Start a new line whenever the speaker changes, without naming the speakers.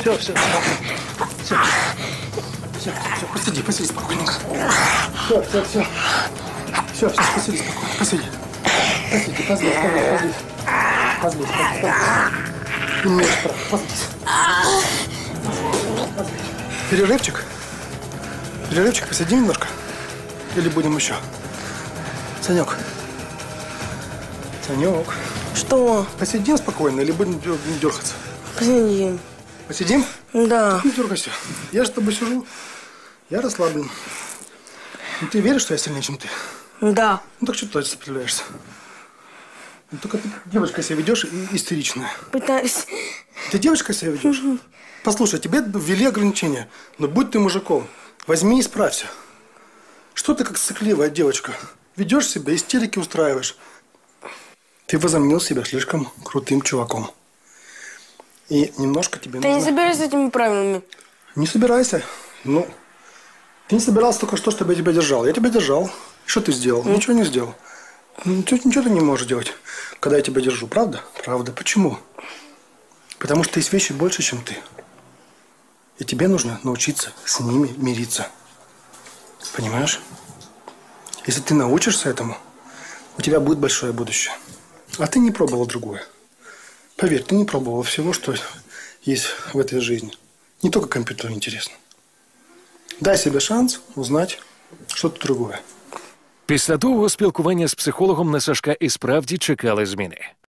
Все, все, все. Все. Все, все, посиди, посиди спокойненько. Все, все, все. Все, все, посиди спокойно, посиди. Посиди. Позлись, позлись, позлись. Имеешь право, позлись. Позлись. Перерывчик? Перерывчик, посиди немножко. Или будем еще? Санек. Санек.
Что?
Посидим спокойно или будем дер- дергаться?
Посидим.
Посидим?
Да.
Не дергайся. Я же с тобой сижу. Я расслаблен. Ну, ты веришь, что я сильнее, чем ты?
Да.
Ну так что ты сопротивляешься? Ну, только ты девочка себя ведешь истеричная.
Пытаюсь.
Ты девочка себя ведешь? Послушай, тебе ввели ограничения. Но будь ты мужиком, возьми и исправься. Что ты как сыкливая девочка? Ведешь себя, истерики устраиваешь. Ты возомнил себя слишком крутым чуваком. И немножко тебе
Ты не
нужно...
собираюсь с этими правилами.
Не собирайся. Ну, ты не собирался только что, чтобы я тебя держал. Я тебя держал. Что ты сделал? Ничего не сделал. Ничего, ничего ты не можешь делать, когда я тебя держу. Правда? Правда. Почему? Потому что есть вещи больше, чем ты. И тебе нужно научиться с ними мириться. Понимаешь? Если ты научишься этому, у тебя будет большое будущее. А ты не пробовал другое. Поверь, ты не пробовал всего, что есть в этой жизни. Не только компьютер интересно. Дай себе шанс узнать что-то другое.
Після довгого спілкування з психологом на Сашка і справді чекали зміни.